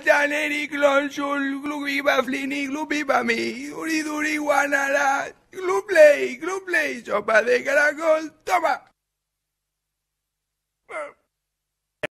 Janeri, Clonsul, Glubiba, Flini, Glubiba, mi, Uriduri, Guanara, Gluplay, Gluplay, sopa de caracol, toma.